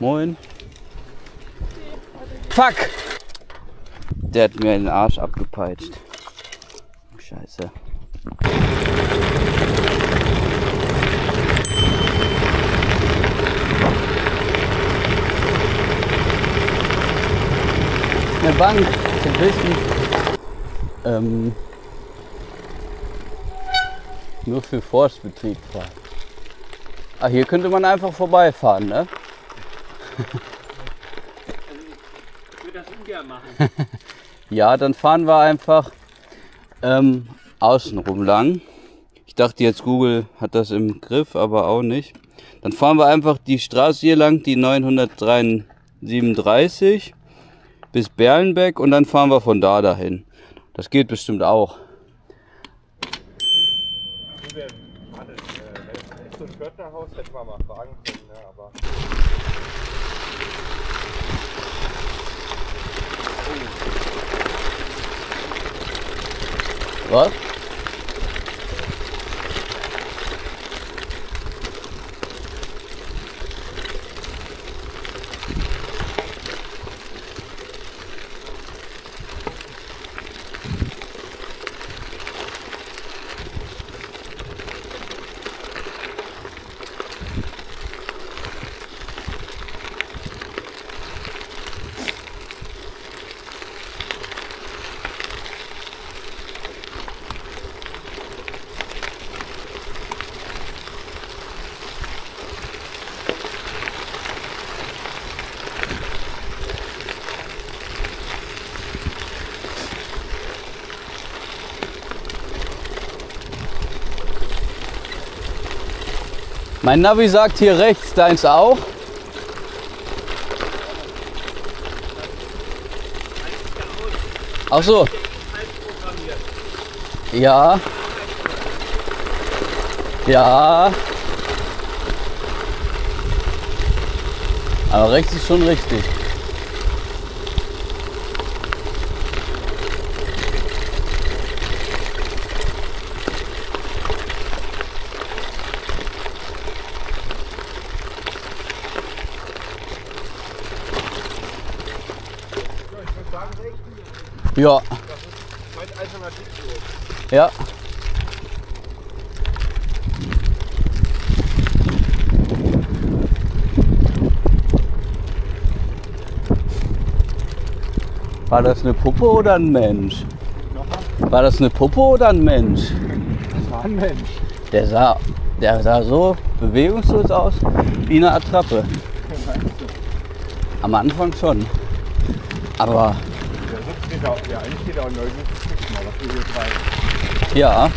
Moin. Fuck! Der hat mir den Arsch abgepeitscht. Scheiße. Eine Bank zum Wissen. Ähm, nur für Forstbetrieb fahren. Ah, hier könnte man einfach vorbeifahren, ne? Ich würde das ungern machen. Ja, dann fahren wir einfach ähm, außenrum lang. Ich dachte jetzt, Google hat das im Griff, aber auch nicht. Dann fahren wir einfach die Straße hier lang, die 937 bis Berlenbeck und dann fahren wir von da dahin. Das geht bestimmt auch. Äh, wenn es so ein Pförtnerhaus hätte man mal fragen können, ne? Mein Navi sagt hier rechts, deins auch. Ach so. Ja. Ja. Aber rechts ist schon richtig. Ja. das ist mein Alternativlos. Ja. War das eine Puppe oder ein Mensch? War das eine Puppe oder ein Mensch? Das war ein Mensch. Der sah, der sah so bewegungslos aus wie eine Attrappe. Am Anfang schon. Aber Der sitzt steht da, ja, eigentlich steht da auch neu mal, was wir hier treiben. ja,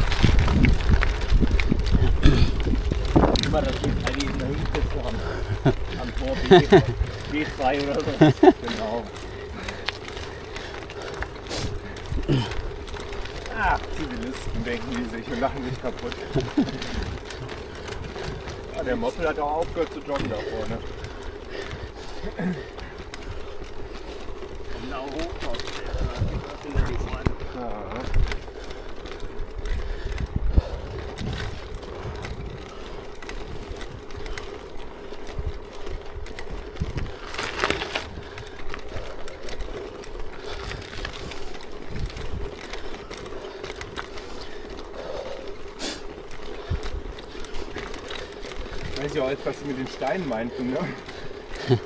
Immer das liegt eigentlich in der Hüngste am, am Tor B, B2 oder so. Genau. Ah, Zivilisten denken die sich und lachen sich kaputt. Ah, der Moppel hat auch aufgehört zu joggen da vorne. Genau hoch. Das sind ja die Freunde. Ja. Weiß ja auch jetzt, was sie mit den Steinen meinten, ne?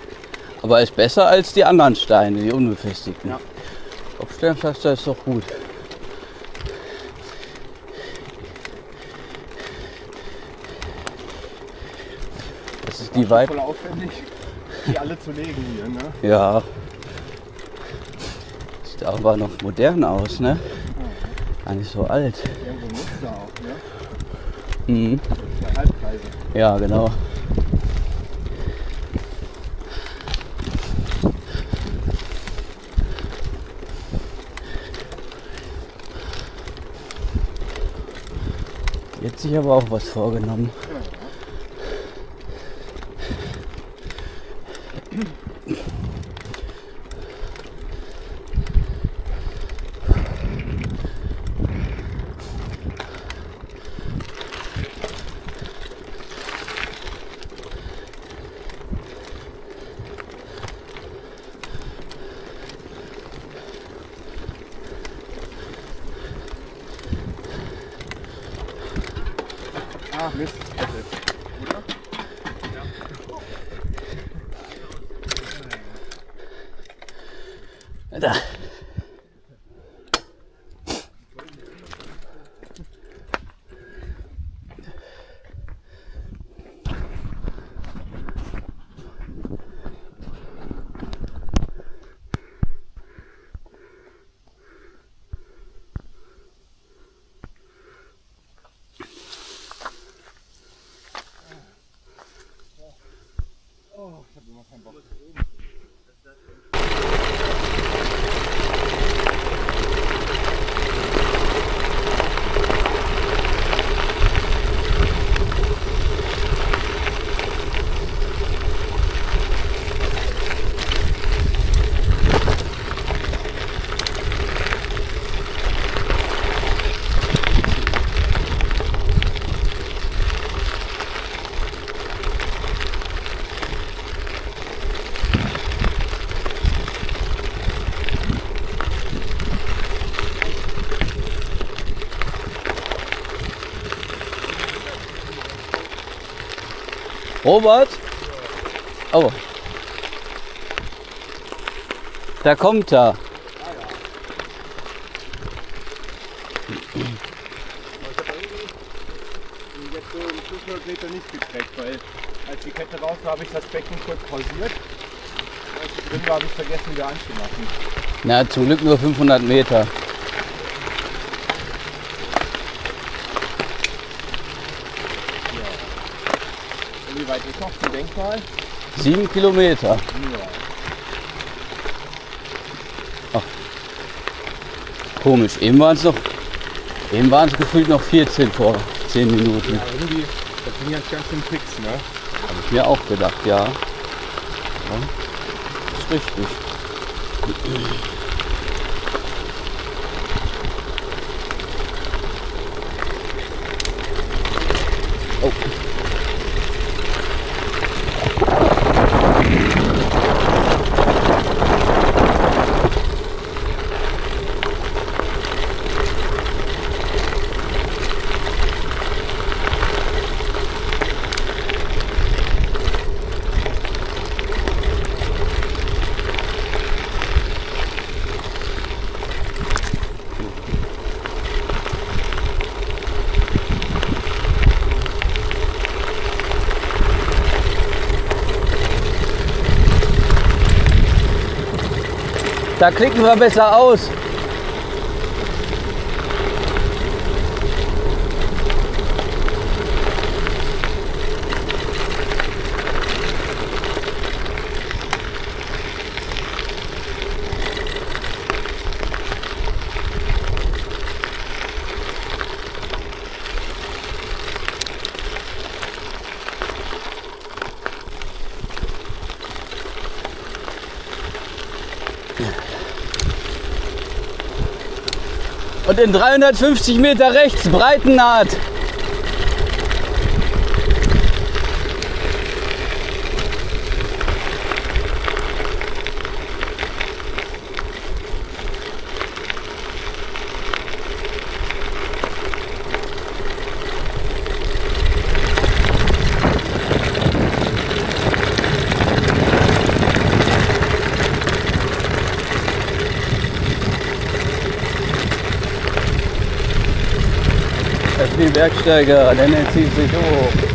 aber ist besser als die anderen Steine, die unbefestigten. Ja. Kopfsteinpflaster ist doch gut. Das ist die weit. Voll aufwendig, die alle zu legen hier, ne? Ja. Sieht aber noch modern aus, ne? Gar nicht so alt. Irgendwo Muster auch, ne? Mhm. Ja, genau. Jetzt sich aber auch was vorgenommen. Robert? Oh. Da kommt er. Jetzt so im 500 Meter nicht gekriegt, weil als die Kette raus war, habe ich das Becken kurz pausiert. Als ich drin war, habe ich vergessen wieder anzumachen. Na, zum Glück nur 500 Meter. Ist noch zum Denkmal? Sieben Kilometer. Ja. Komisch. Eben waren es noch. Eben waren es gefühlt noch 14 vor 10 Minuten. Ja, irgendwie, das ging jetzt ganz schön fix, ne? Habe ich mir auch gedacht, ja. ja. Ist richtig. Da klicken wir besser aus. Und in 350 Meter rechts Breitennaht. Das ist die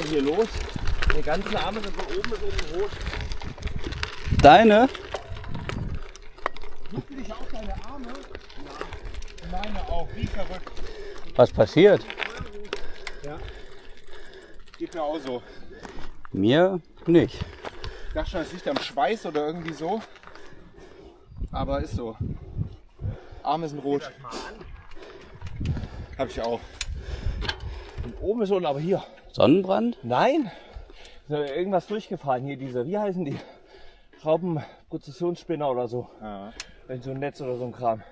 Was ist denn hier los? Die ganzen Arme sind von oben bis unten rot. Deine? Juckt dich auch deine Arme? Ja. Meine auch, wie verrückt. Was passiert? Ja. Geht mir auch so. Mir nicht. Ich dachte schon, es liegt am Schweiß oder irgendwie so. Aber ist so. Arme sind rot. Hab ich auch. Und oben ist unten, aber hier. Sonnenbrand? Nein! Ist irgendwas durchgefahren hier, diese, wie heißen die? Schraubenprozessionsspinner oder so. Ja. Wenn so ein Netz oder so ein Kram.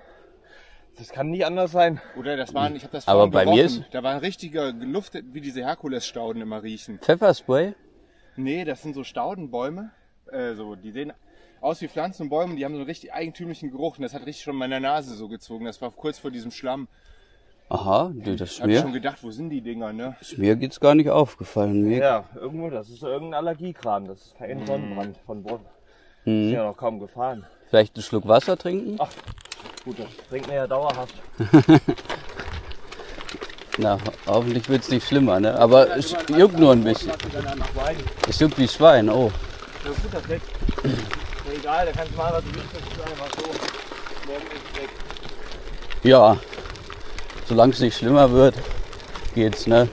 Das kann nicht anders sein. Oder das waren, ich habe das Aber vorhin bei mir gerochen. Da war ein richtiger Luft, wie diese Herkulesstauden immer riechen. Pfefferspray? Nee, das sind so Staudenbäume. Äh, so, die sehen aus wie Pflanzen und Bäume, die haben so einen richtig eigentümlichen Geruch. Und das hat richtig schon meine Nase so gezogen. Das war kurz vor diesem Schlamm. Aha, du, das ist Da hab ich schon mir, gedacht, wo sind die Dinger, ne? ist mir geht's gar nicht aufgefallen. Mir, Ja, irgendwo, das ist irgendein Allergiekram. Das ist kein Sonnenbrand von Bonn. Hm. Ist ja noch kaum gefahren. Vielleicht einen Schluck Wasser trinken? Ach, gut, das trinkt man ja dauerhaft. Na, hoffentlich wird's nicht schlimmer, ne? Aber es juckt nur ein bisschen. Es juckt wie Schwein, oh. Ja, gut, das. Na egal, da kannst du mal was du willst, das ist einfach so. Morgen ist es weg. Ja, solange es nicht schlimmer wird, geht's, ne?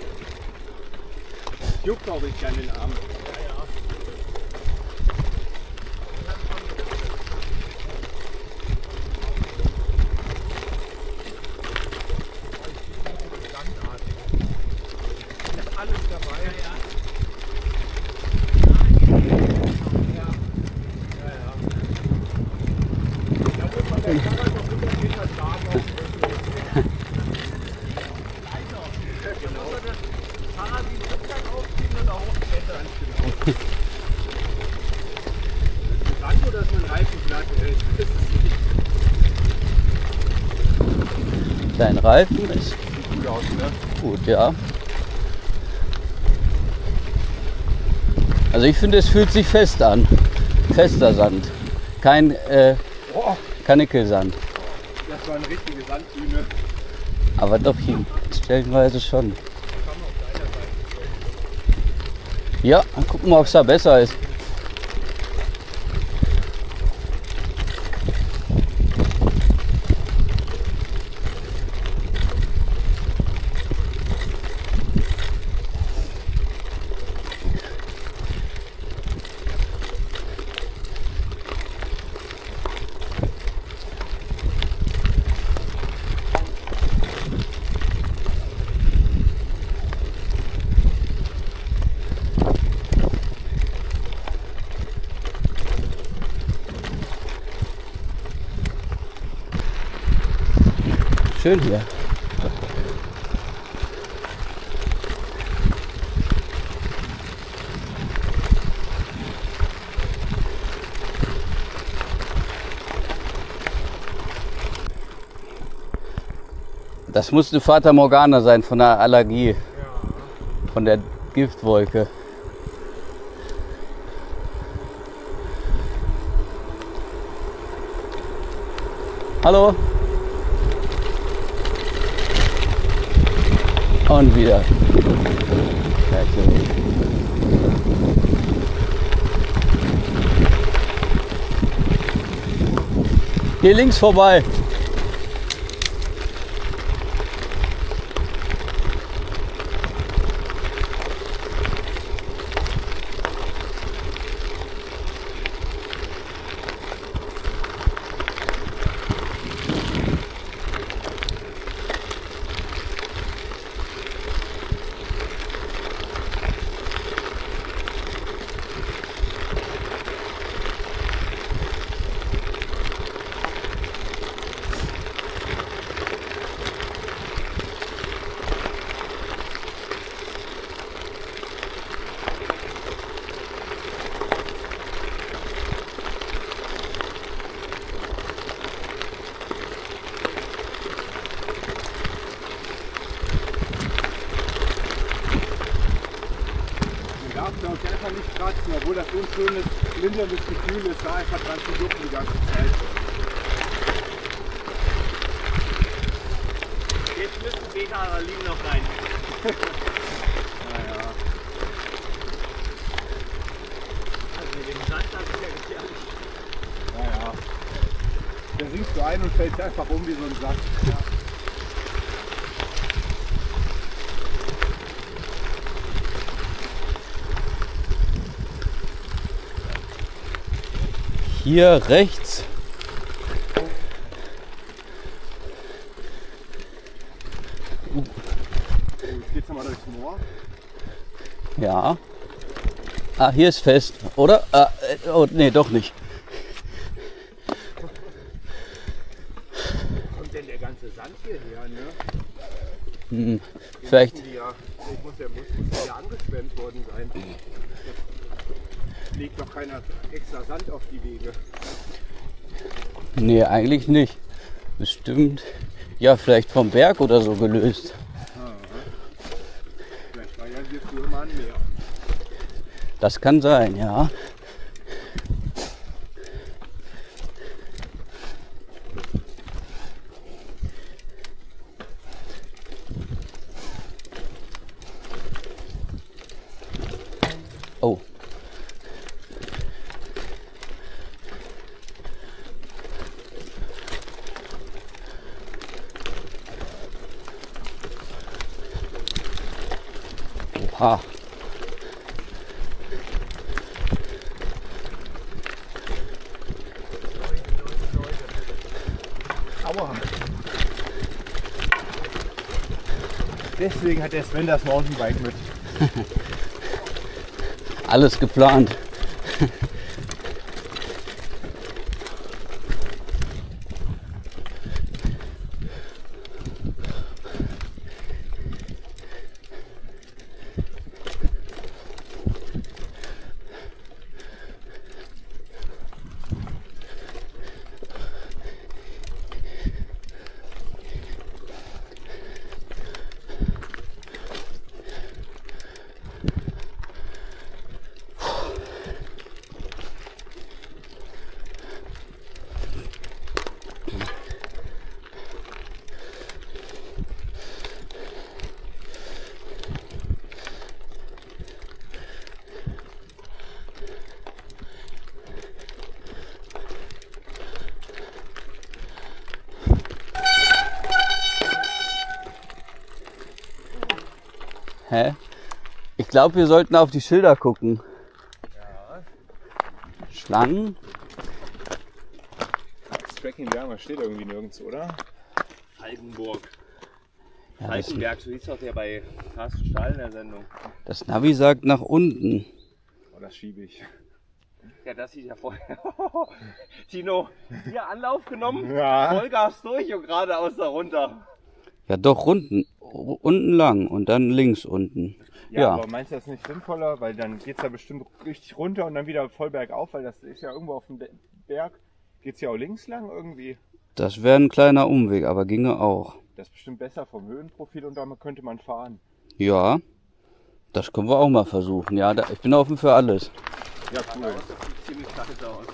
Juckt auch richtig an den Armen. Rand oder ist mein Reifen glatt? Äh, ich weiß es nicht. Dein Reifen ist Sieht gut aus, ne? gut, ja. Also ich finde, es fühlt sich fest an. Fester Sand. Kein äh, Oh, Karnickelsand. das war eine richtige Sanddüne. Aber doch hier stellenweise schon. Ja, dann gucken wir, ob es da besser ist. Schön hier. Das musste Fata Morgana sein von der Allergie. Von der Giftwolke. Hallo? Und wieder. Hier links vorbei. Müssen Beta-Adrenalin noch rein. Naja. Also mit dem Sand, das ist ja gefährlich. Naja. Da sinkst du ein und fällst einfach um wie so ein Sack. Hier rechts. So, jetzt geht's nochmal durchs Moor. Ja. Ah, hier ist fest, oder? Ah, äh, oh, nee, doch nicht. Und denn der ganze Sand hierher, ne? Hm, vielleicht. Ja, ich muss ja, muss, ja angeschwemmt worden sein. Es legt doch keiner extra Sand auf die Wege. Nee, eigentlich nicht. Bestimmt. Ja, vielleicht vom Berg oder so gelöst. Vielleicht war ja hier früher mal ein Meer. Das kann sein, ja. Der Sven das Mountainbike mit. Alles geplant. Hä? Ich glaube, wir sollten auf die Schilder gucken. Schlangen? Das Tracking Wärmer steht irgendwie nirgends, oder? Falkenburg. Ja, das, Falkenberg, so hieß doch der bei Carsten Stahl in der Sendung. das Navi sagt nach unten. Oh, das schiebe ich. Ja, das sieht ja vorher. Tino, hier Anlauf genommen, Ja. Vollgas durch und geradeaus da runter. Ja, doch, unten. Unten lang und dann links unten. Ja, Ja. aber meinst du das nicht sinnvoller? Weil dann geht's ja bestimmt richtig runter und dann wieder voll bergauf, weil das ist ja irgendwo auf dem Be- Berg. Geht's ja auch links lang irgendwie. Das wäre ein kleiner Umweg, aber ginge auch. Das ist bestimmt besser vom Höhenprofil und damit könnte man fahren. Ja, das können wir auch mal versuchen. Ja, da, ich bin offen für alles. Ja, cool. Das sieht ziemlich aus.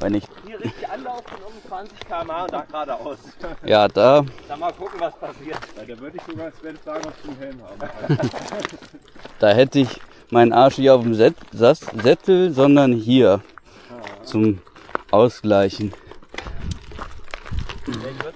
Wenn ich, Hier richtig anlaufen um 20 km/h und da geradeaus. ja, da, Dann mal gucken, was passiert. Ja, da würde ich sogar Sven fragen, ob du einen Helm haben da hätte ich meinen Arsch nicht auf dem Set, Sättel, sondern hier zum Ausgleichen. Naja.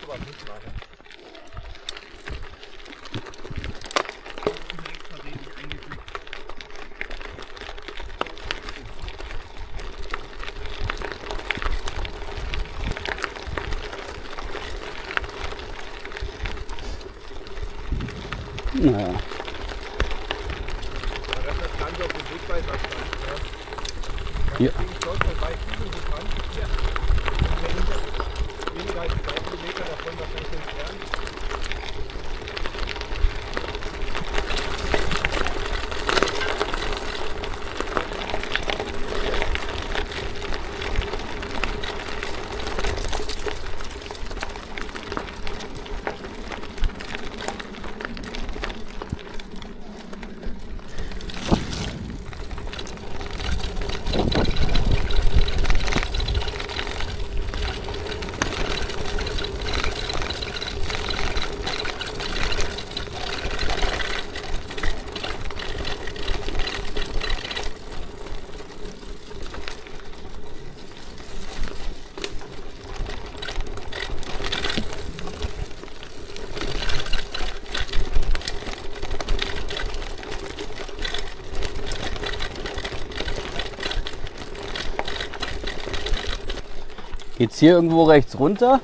Hier irgendwo rechts runter?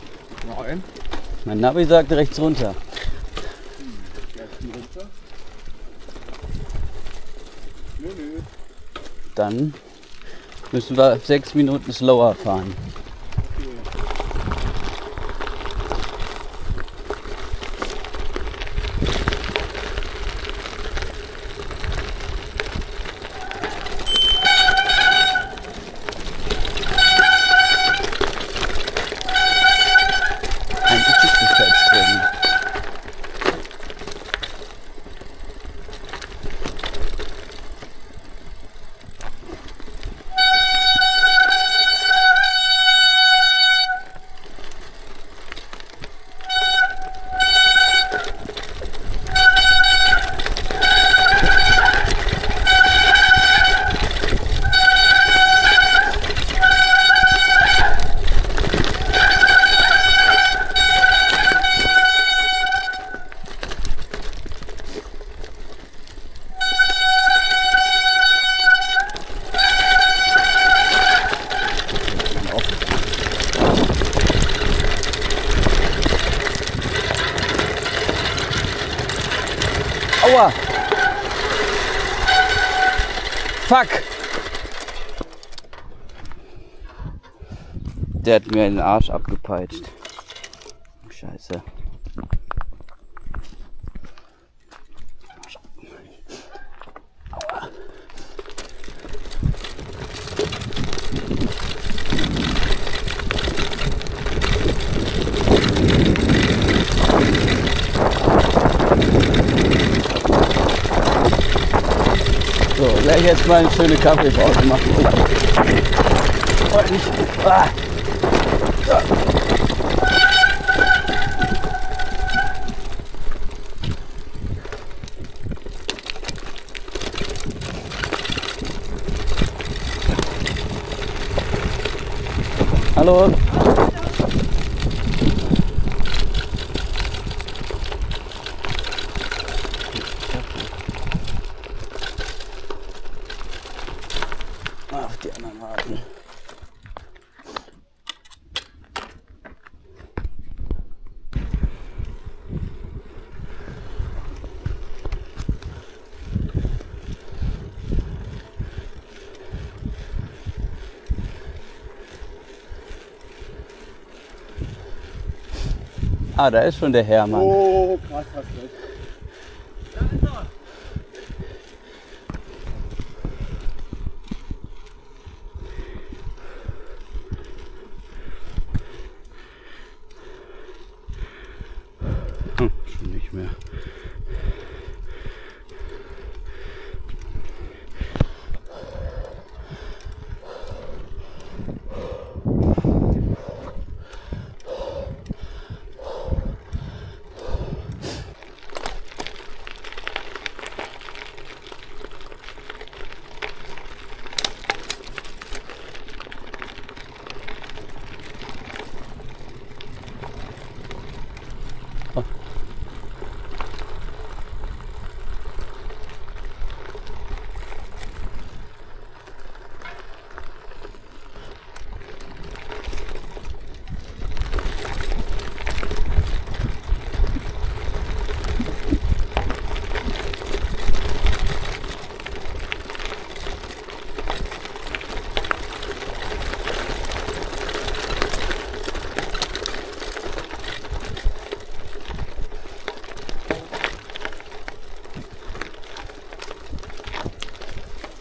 Nein. Mein Navi sagt rechts runter. Dann müssen wir sechs Minuten slower fahren. Ein Geschicklichkeitstraining. Aua! Fuck! Der hat mir den Arsch abgepeitscht. Scheiße. So, gleich jetzt mal eine schöne Kaffeepause machen. Oh, nicht. Ah. Hallo. Auf die anderen warten. Ah, da ist schon der Hermann. Oh, krass, hast.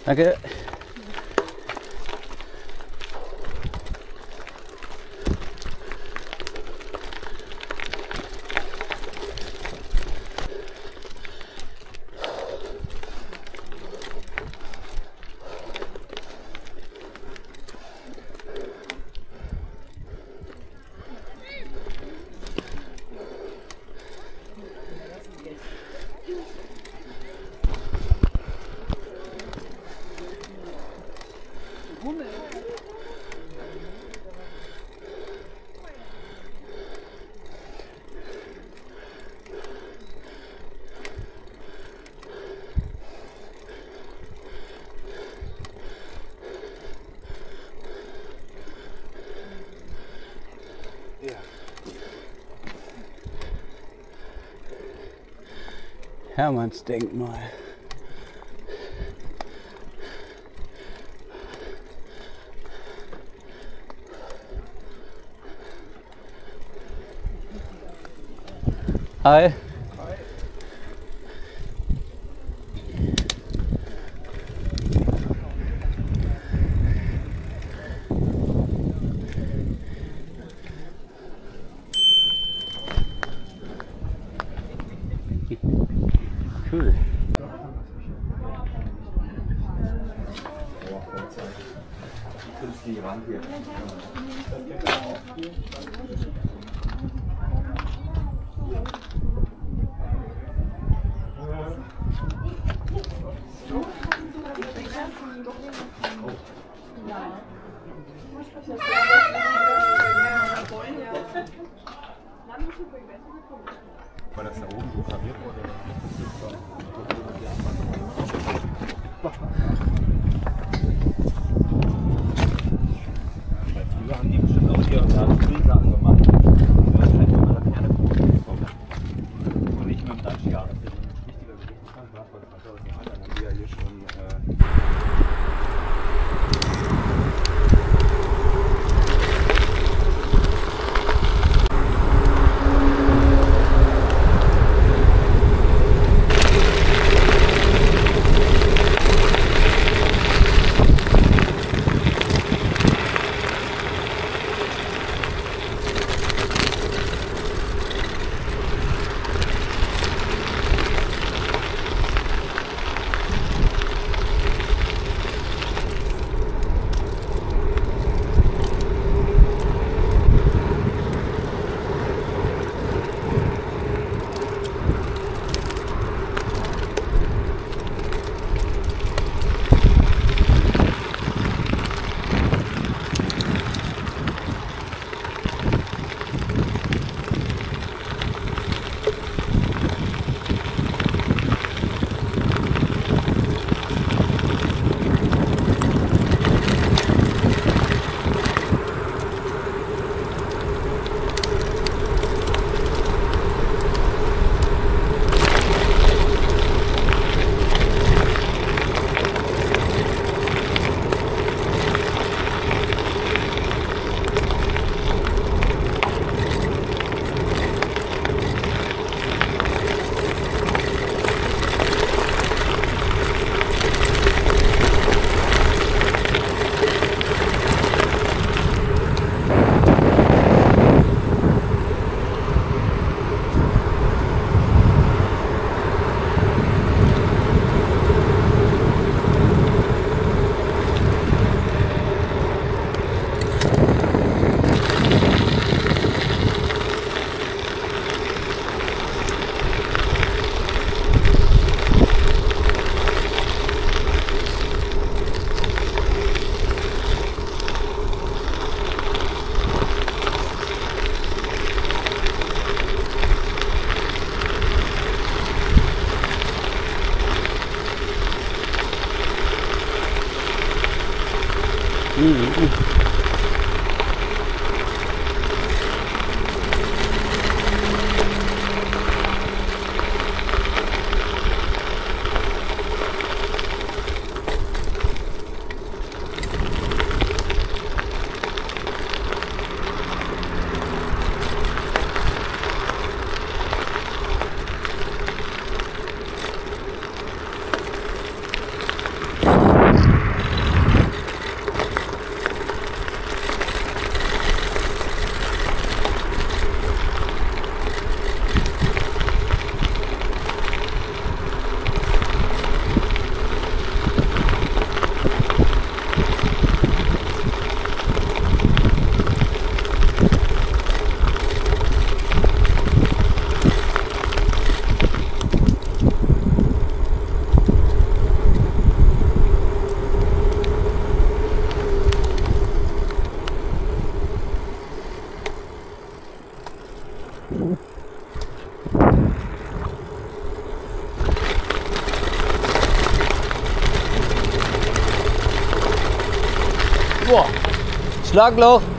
那个 Hermannsdenkmal. Hi. Draglo!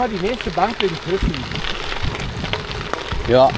Immer die nächste Bank wegen Küssen. Ja.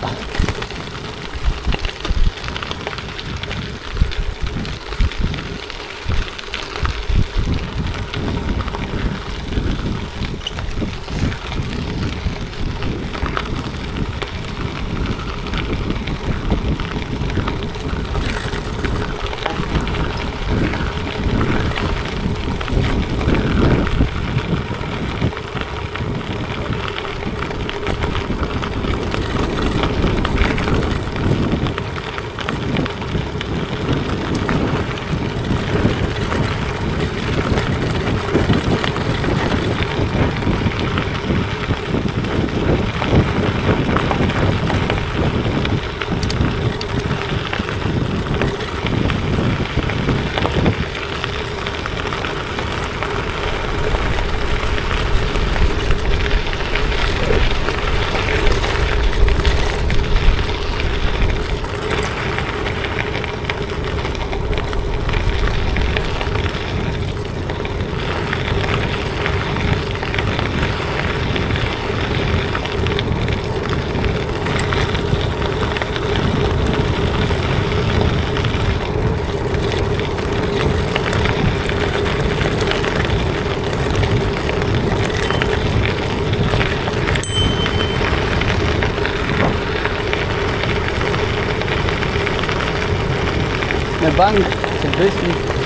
Bank zum Wissen.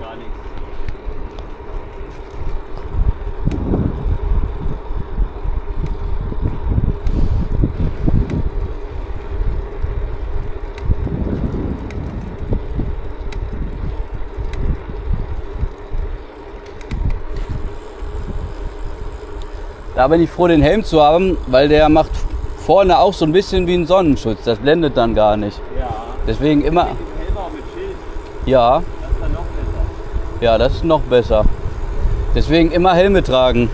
Gar nichts. Da bin ich froh, den Helm zu haben, weil der macht vorne auch so ein bisschen wie ein Sonnenschutz. Das blendet dann gar nicht. Ja. Deswegen immer, ja, Das ist noch besser. ja, das ist noch besser. Deswegen immer Helme tragen.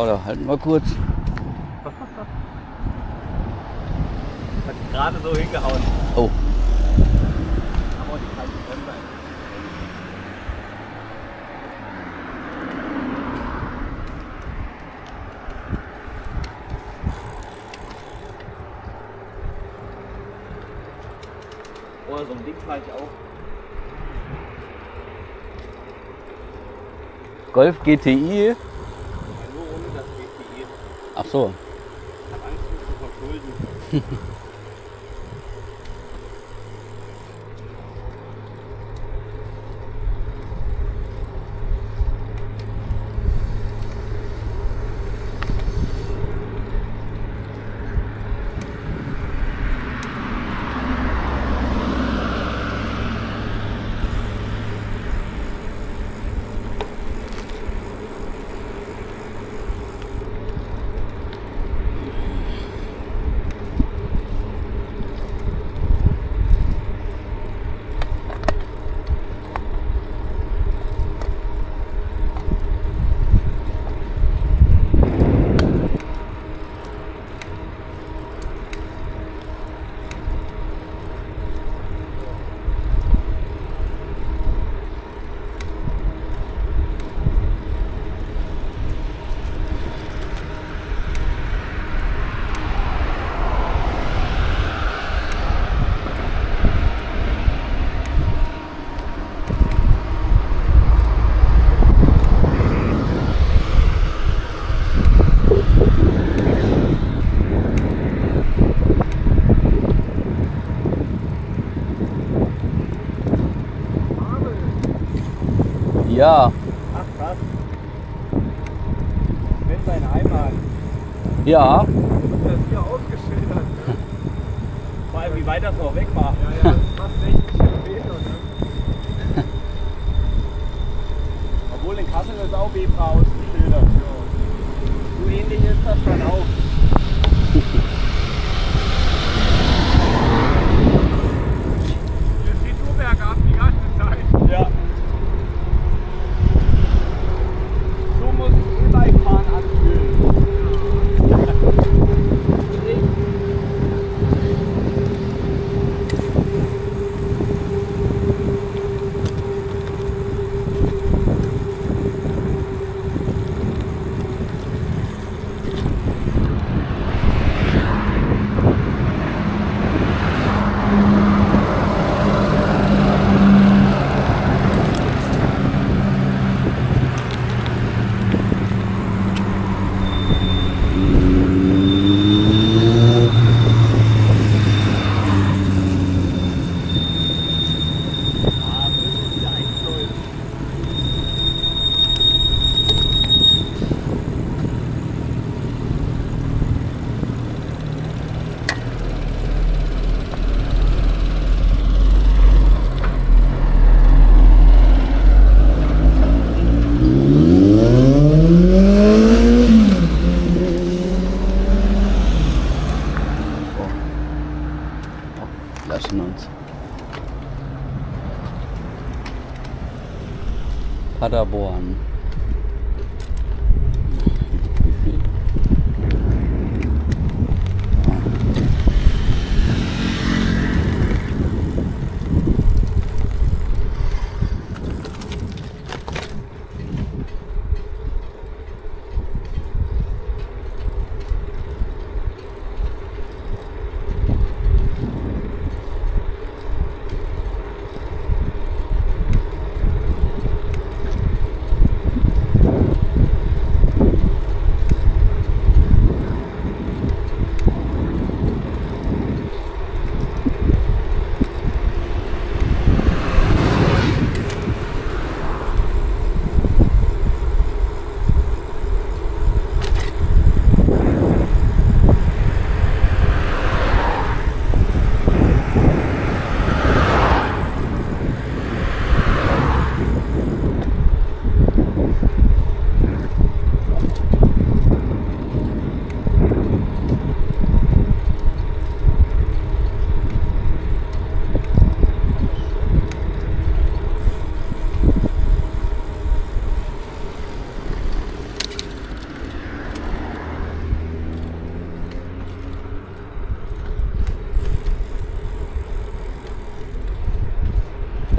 Ja, da halten wir kurz. Hat gerade so hingehauen. Oh, Aber die kalte Bremse. Oh, so ein Ding fahre ich auch. Golf GTI. Nur ohne das GTE. Ach so. Ich habe Angst, mich zu verschulden. Ja, Ach krass. Wenn seine Heimat. ja.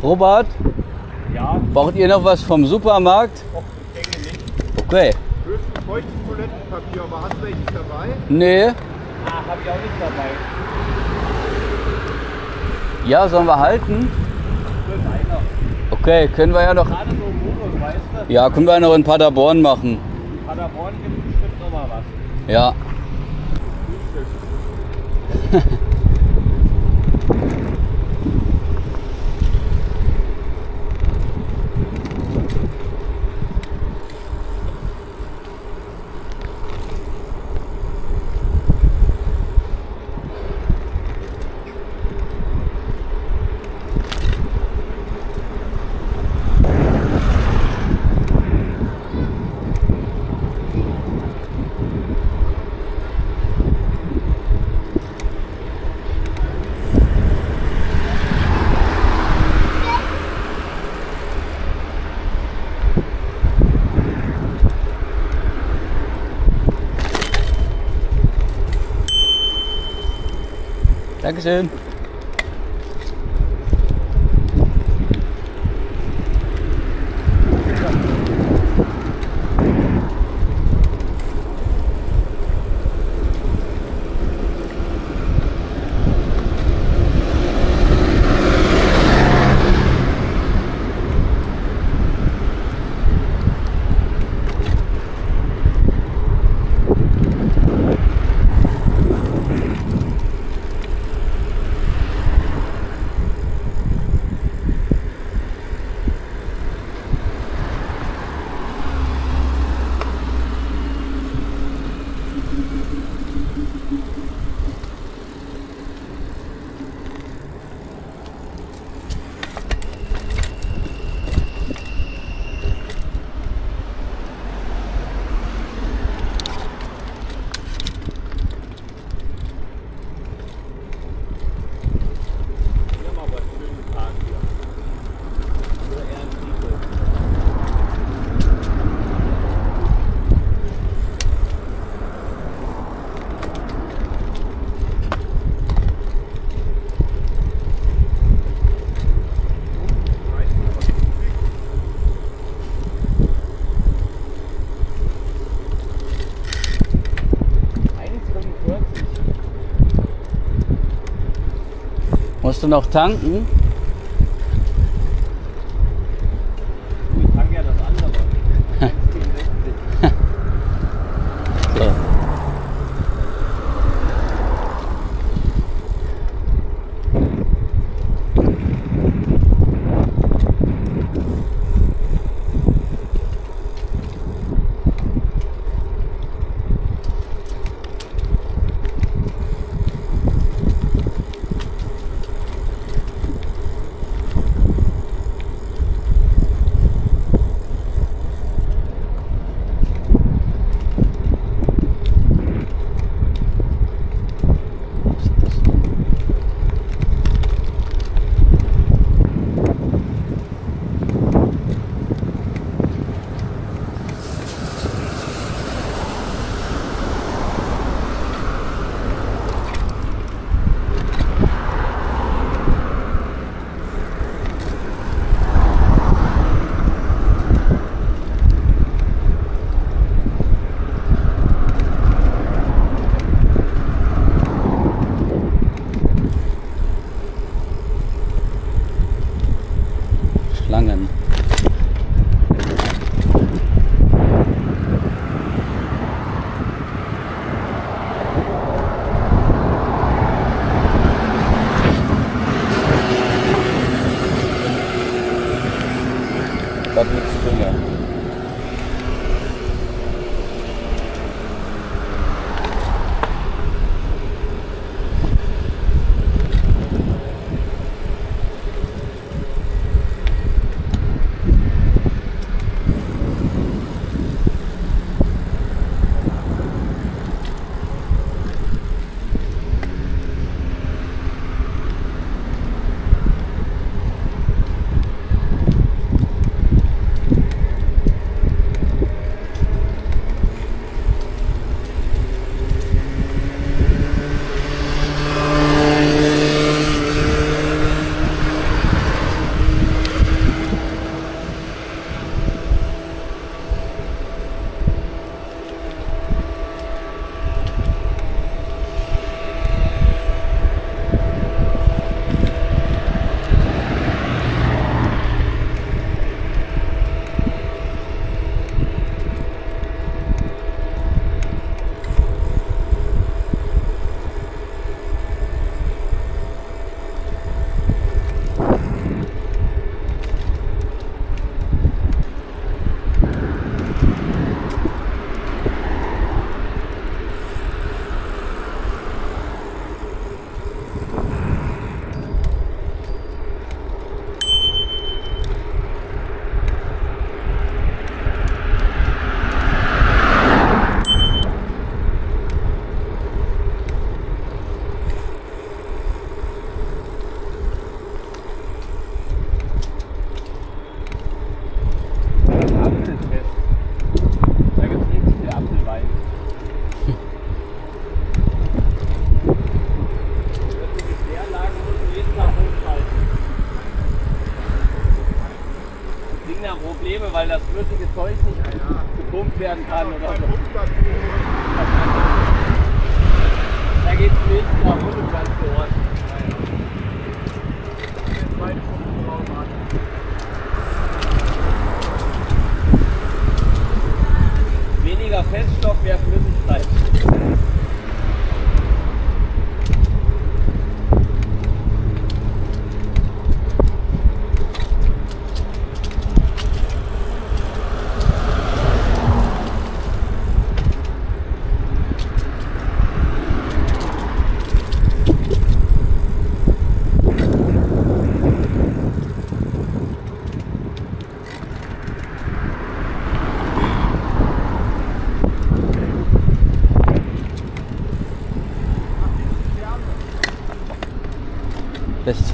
Robert, Ja, braucht ihr noch was vom Supermarkt? auch ich denke nicht. Okay. Höchstens feuchtes Toilettenpapier, aber hast du welches dabei? Nee. Ah, habe ich auch nicht dabei. Ja, sollen wir halten? Okay, können wir ja noch. Ja, können wir ja noch in Paderborn machen. Paderborn gibt bestimmt noch mal was. Ja. Dankeschön. Hier mal was schönen Tag hier. Oder eher ein Friedhof. Musst du noch tanken?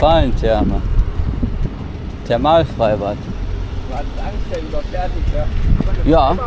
Westfalen-Therme. Thermalfreibad. Du hattest Angst, der überfährt dich, ja? Ja.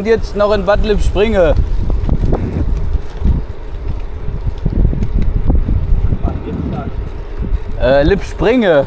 sind jetzt noch in Bad Lippspringe. Äh, Lippspringe.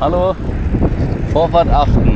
Hallo. Vorfahrt achten.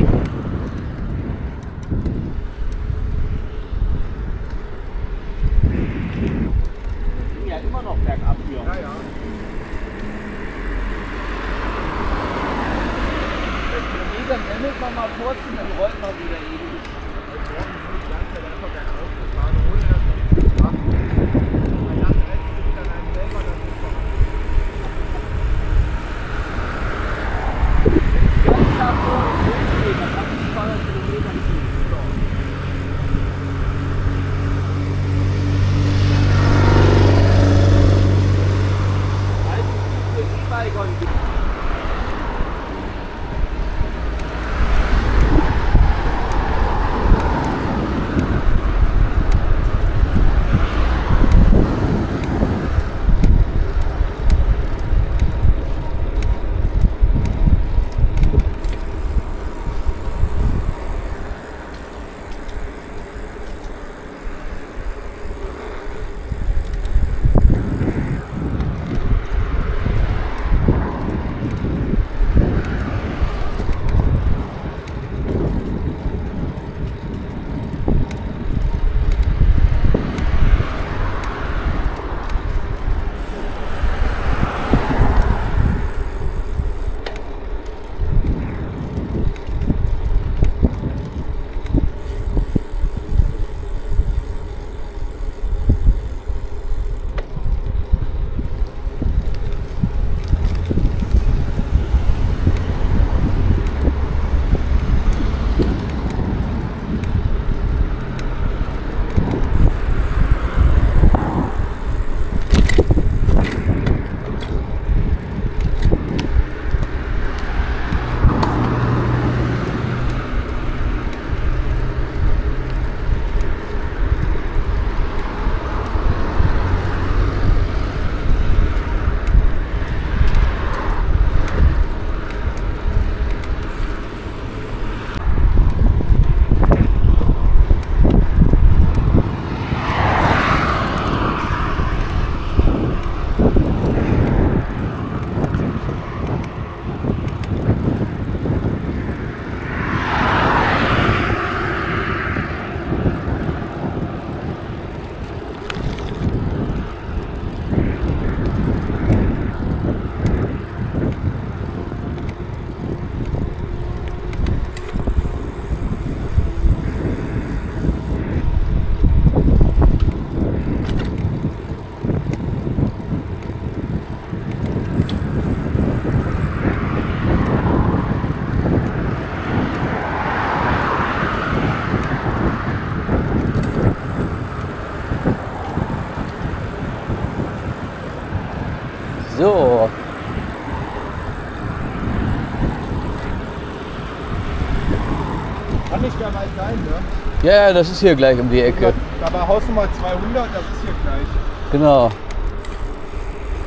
Ja, das ist hier gleich um die Ecke. Da war Hausnummer 200, das ist hier gleich. Genau.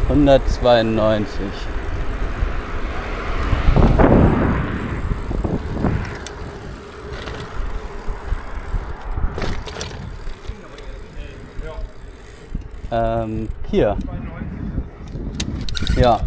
192. Ähm, hier. 92. Ja.